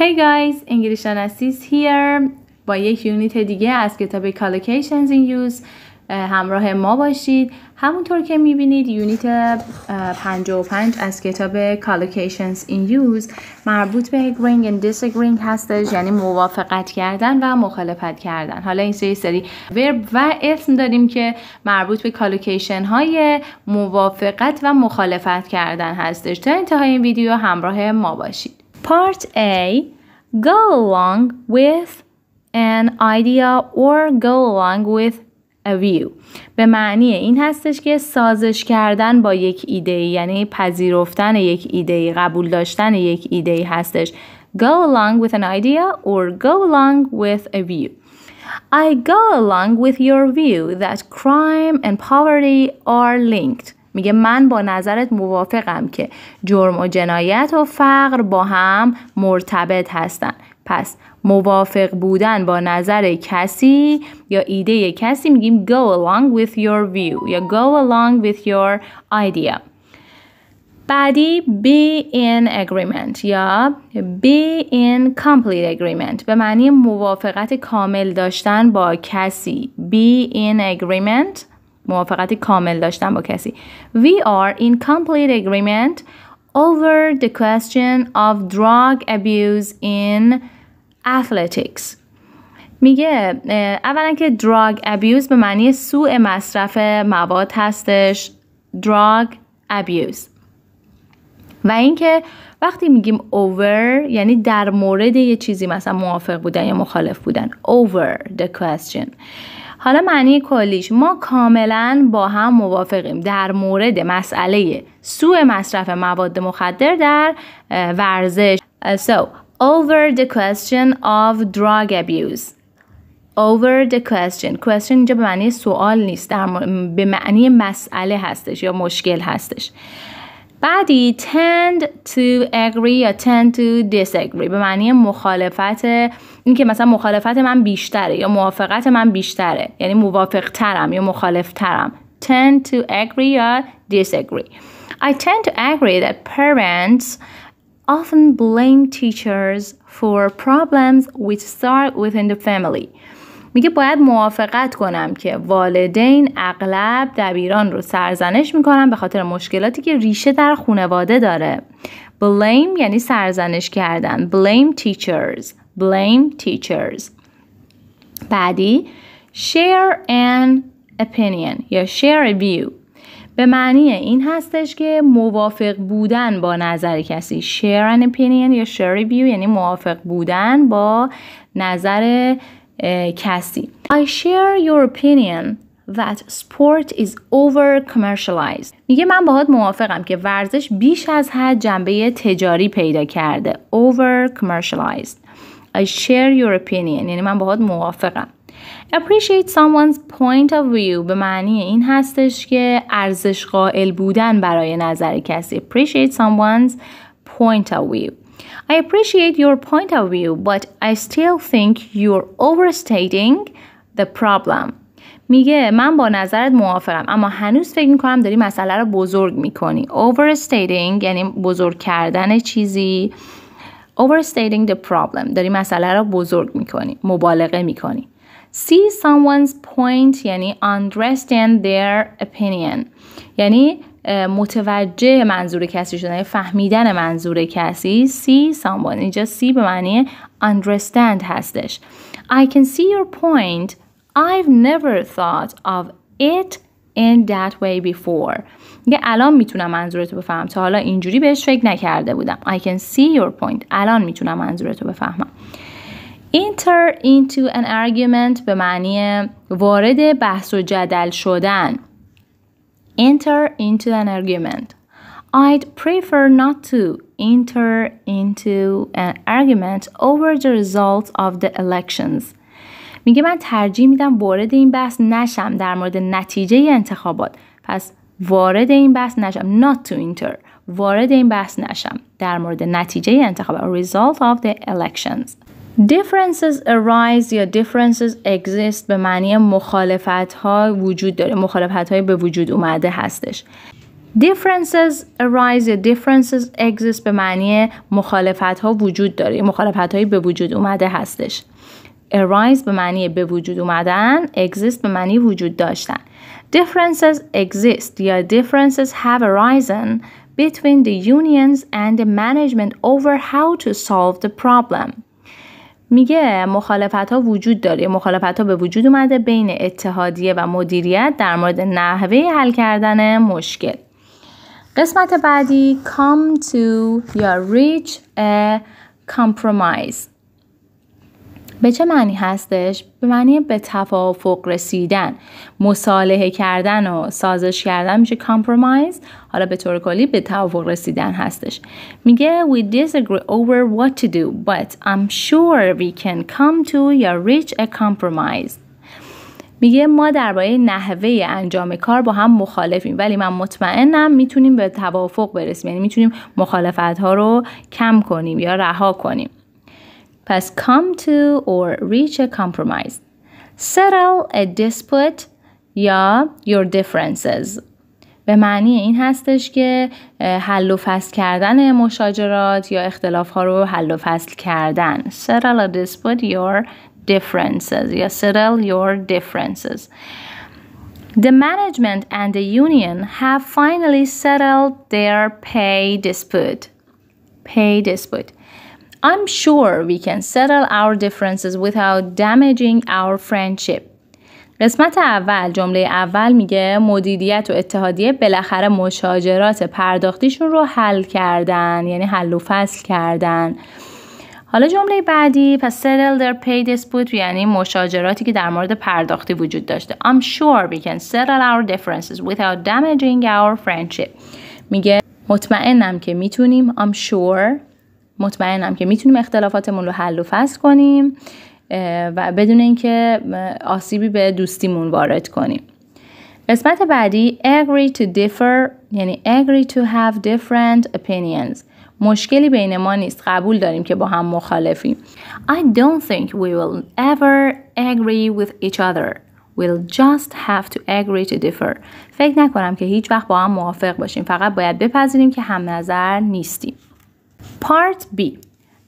Hey guys, English Analysis here. با یک یونیت دیگه از کتاب Collocations in Use همراه ما باشید. همونطور که می‌بینید یونیت 55 از کتاب Collocations in Use مربوط به agreeing and disagreeing هستش یعنی موافقت کردن و مخالفت کردن. حالا این سری سری ورب و اسم داریم که مربوط به کالوکیشن های موافقت و مخالفت کردن هستش. تا انتهای این ویدیو همراه ما باشید. Part A Go along with an idea or go along with a view به معنی این هستش که سازش کردن با یک ایده یعنی پذیرفتن یک ایده قبول داشتن یک ایده هستش Go along with an idea or go along with a view I go along with your view that crime and poverty are linked میگه من با نظرت موافقم که جرم و جنایت و فقر با هم مرتبط هستن. پس موافق بودن با نظر کسی یا ایده کسی میگیم go along with your view یا go along with your idea. بعدی be in agreement یا be in complete agreement. به معنی موافقت کامل داشتن با کسی. be in agreement موافقت کامل داشتن با کسی. We are in complete agreement over the question of drug abuse in athletics. میگه اولا که drug abuse به معنی سوء مصرف مواد هستش. Drug abuse. و اینکه وقتی میگیم over یعنی در مورد یه چیزی مثلا موافق بودن یا مخالف بودن. Over the question. حالا معنی کلیش. ما کاملا با هم موافقیم در مورد مسئله سوء مصرف مواد مخدر در ورزش. so over the question of drug abuse. Over the question. Question اینجا به معنی سوال نیست. در به معنی مسئله هستش یا مشکل هستش. بعدی tend to agree یا tend to disagree به معنی مخالفت این که مثلا مخالفت من بیشتره یا موافقت من بیشتره یعنی موافق ترم یا مخالف ترم tend to agree یا disagree I tend to agree that parents often blame teachers for problems which start within the family میگه باید موافقت کنم که والدین اغلب دبیران رو سرزنش می‌کنن به خاطر مشکلاتی که ریشه در خانواده داره. Blame یعنی سرزنش کردن. Blame teachers. Blame teachers. بعدی share an opinion یا share a view. به معنی این هستش که موافق بودن با نظر کسی. Share an opinion یا share a view یعنی موافق بودن با نظر کسی I share your opinion that sport is over commercialized میگه من باهات موافقم که ورزش بیش از حد جنبه تجاری پیدا کرده over commercialized I share your opinion یعنی من باهات موافقم appreciate someone's point of view به معنی این هستش که ارزش قائل بودن برای نظر کسی appreciate someone's point of view I appreciate your point of view, but I still think you're overstating the problem. میگه من با نظرت موافقم اما هنوز فکر میکنم داری مسئله رو بزرگ میکنی. Overstating یعنی بزرگ کردن چیزی. Overstating the problem داری مسئله رو بزرگ میکنی. مبالغه میکنی. See someone's point یعنی understand their opinion. یعنی متوجه منظور کسی شدن فهمیدن منظور کسی see someone اینجا see به معنی understand هستش. I can see your point. I've never thought of it in that way before. یه الان می‌تونم منظورتو بفهمم. تا حالا اینجوری بهش فکر نکرده بودم. I can see your point. الان می‌تونم منظورتو بفهمم. Enter into an argument به معنی وارد بحث و جدل شدن. enter into an argument. I'd prefer not to enter into an argument over the results of the elections. میگه من ترجیح میدم وارد این بحث نشم در مورد نتیجه انتخابات. پس وارد این بحث نشم. Not to enter. وارد این بحث نشم در مورد نتیجه انتخابات. Result of the elections. Differences arise یا differences exist به معنی مخالفت ها وجود داره مخالفت های به وجود اومده هستش differences arise یا differences exist به معنی مخالفت ها وجود داره مخالفت هایی به وجود اومده هستش arise به معنی به وجود اومدن exist به معنی وجود داشتن differences exist یا differences have arisen between the unions and the management over how to solve the problem میگه مخالفت ها وجود داره. مخالفت ها به وجود اومده بین اتحادیه و مدیریت در مورد نحوه حل کردن مشکل. قسمت بعدی come to یا reach a compromise. به چه معنی هستش؟ به معنی به توافق رسیدن. مصالحه کردن و سازش کردن میشه compromise. حالا به طور کلی به توافق رسیدن هستش. میگه we disagree over what to do but I'm sure we can come to یا reach a compromise. میگه ما درباره نحوه انجام کار با هم مخالفیم ولی من مطمئنم می‌تونیم به توافق برسیم. یعنی می‌تونیم مخالفت ها رو کم کنیم یا رها کنیم. پس come to or reach a compromise settle a dispute یا your differences به معنی این هستش که حل و فصل کردن مشاجرات یا اختلاف ها رو حل و فصل کردن settle a dispute your differences یا settle your differences The management and the union have finally settled their pay dispute. Pay dispute. I'm sure we can settle our differences without damaging our friendship. قسمت اول جمله اول میگه مدیریت و اتحادیه بالاخره مشاجرات پرداختیشون رو حل کردن یعنی حل و فصل کردن. حالا جمله بعدی پس settle their pay dispute یعنی مشاجراتی که در مورد پرداختی وجود داشته. I'm sure we can settle our differences without damaging our friendship. میگه مطمئنم که می‌تونیم. I'm sure مطمئنم که می‌تونیم اختلافاتمون رو حل و فصل کنیم و بدون اینکه آسیبی به دوستیمون وارد کنیم. قسمت بعدی agree to differ یعنی agree to have different opinions. مشکلی بین ما نیست قبول داریم که با هم مخالفیم. I don't think we will ever agree with each other. We'll just have to agree to differ. فکر نکنم که هیچ وقت با هم موافق باشیم. فقط باید بپذیریم که هم نظر نیستیم. Part B.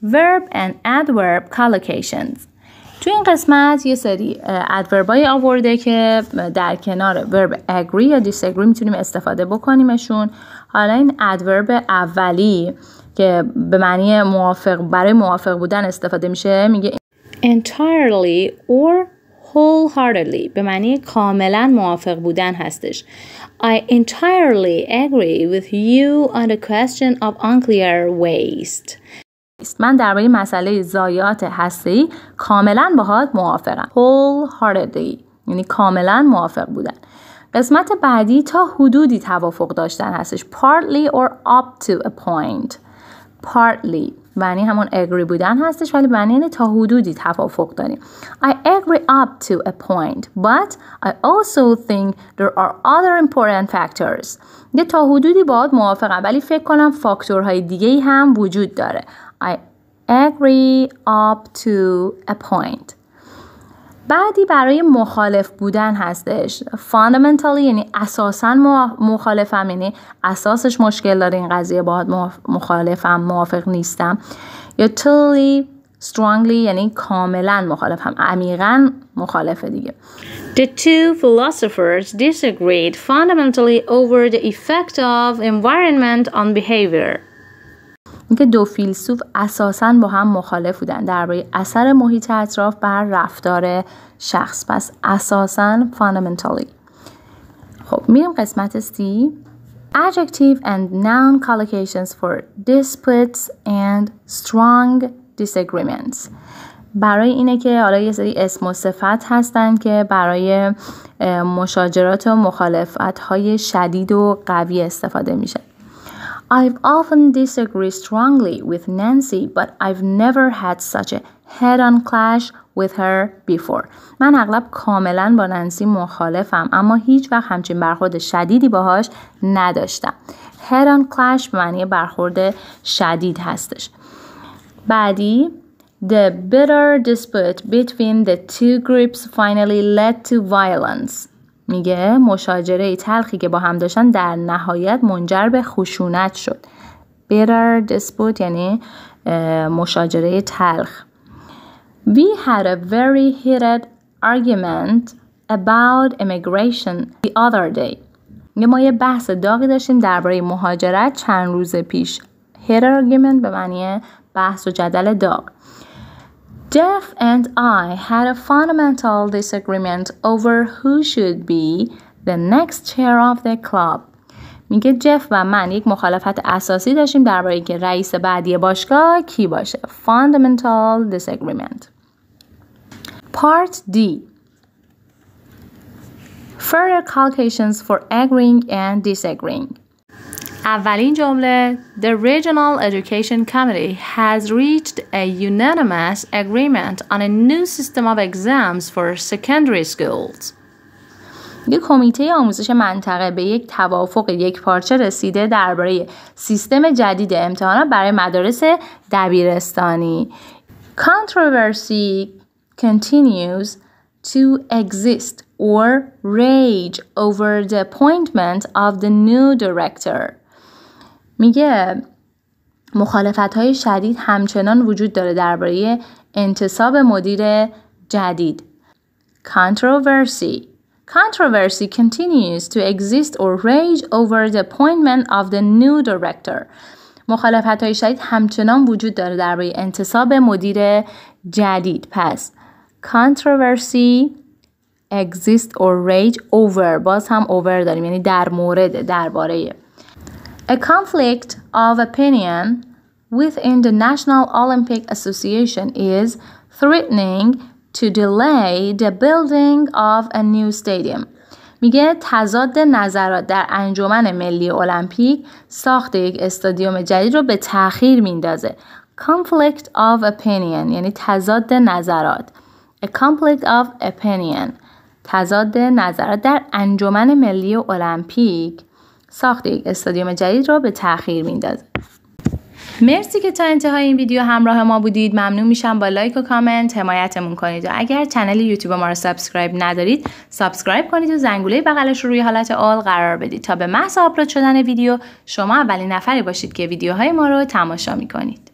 Verb and Adverb Collocations. تو این قسمت یه سری ادوربای آورده که در کنار ورب agree یا disagree می‌تونیم استفاده بکنیمشون. حالا این ادورب اولی که به معنی موافق برای موافق بودن استفاده میشه میگه entirely or wholeheartedly به معنی کاملا موافق بودن هستش. I entirely agree with you on the question of unclear waste. من درباره مسئله ضایعات هسته‌ای کاملا باهات موافقم. Wholeheartedly یعنی کاملا موافق بودن. قسمت بعدی تا حدودی توافق داشتن هستش. Partly or up to a point. Partly. معنی همون agree بودن هستش ولی معنی تا حدودی توافق داریم. I agree up to a point but I also think there are other important factors. یه تا حدودی باید موافقم ولی فکر کنم فاکتورهای دیگه هم وجود داره. I agree up to a point. بعدی برای مخالف بودن هستش. Fundamentally یعنی اساسا مخالفم یعنی اساسش مشکل داره این قضیه باید مخالفم موافق نیستم. یا totally strongly یعنی کاملا مخالفم. عمیقا مخالفه دیگه. The two philosophers disagreed fundamentally over the effect of environment on behavior. اینکه دو فیلسوف اساسا با هم مخالف بودن درباره اثر محیط اطراف بر رفتار شخص. پس اساسا fundamentally. خب میریم قسمت سی. Adjective and noun collocations for disputes and strong disagreements. برای اینه که حالا یه سری اسم و صفت هستن که برای مشاجرات و مخالفت های شدید و قوی استفاده میشه. I've often disagreed strongly with Nancy, but I've never had such a head-on clash with her before. من اغلب کاملا با نانسی مخالفم اما هیچ وقت همچین برخورد شدیدی باهاش نداشتم. head-on clash به معنی برخورد شدید هستش. بعدی The bitter dispute between the two groups finally led to violence. میگه مشاجره تلخی که با هم داشتن در نهایت منجر به خشونت شد. Bitter dispute یعنی مشاجره تلخ. We had a very heated argument about immigration the other day. ما یه بحث داغی داشتیم درباره مهاجرت چند روز پیش. Heated argument به معنی بحث و جدل داغ. Jeff and I had a fundamental disagreement over who should be the next chair of the club. میگه جف و من یک مخالفت اساسی داشتیم درباره اینکه رئیس بعدی باشگاه کی باشه. Fundamental disagreement. Part D Further calculations for agreeing and disagreeing. اولین جمله The Regional Education Committee has reached a unanimous agreement on a new system of exams for secondary schools. یک کمیته آموزش منطقه به یک توافق یک پارچه رسیده درباره سیستم جدید امتحانات برای مدارس دبیرستانی. Controversy continues to exist or rage over the appointment of the new director. میگه مخالفت های شدید همچنان وجود داره درباره انتصاب مدیر جدید. Controversy Controversy continues to exist or rage over the appointment of the new director. مخالفت های شدید همچنان وجود داره درباره انتصاب مدیر جدید. پس controversy exist or rage over باز هم over داریم یعنی در مورد درباره A conflict of opinion within the National Olympic Association is threatening to delay the building of a new stadium. میگه تضاد نظرات در انجمن ملی المپیک ساخت یک استادیوم جدید رو به تأخیر میندازه. Conflict of opinion یعنی تضاد نظرات. A conflict of opinion تضاد نظرات در انجمن ملی المپیک ساخت یک استادیوم جدید را به تاخیر میندازه مرسی که تا انتهای این ویدیو همراه ما بودید. ممنون میشم با لایک و کامنت. حمایتمون کنید. و اگر channel یوتیوب ما رو subscribe ندارید subscribe کنید و زنگوله بغلش رو روی حالت all قرار بدید تا به محض آپلود شدن ویدیو شما اولین نفری باشید که ویدیوهای ما رو تماشا می‌کنید.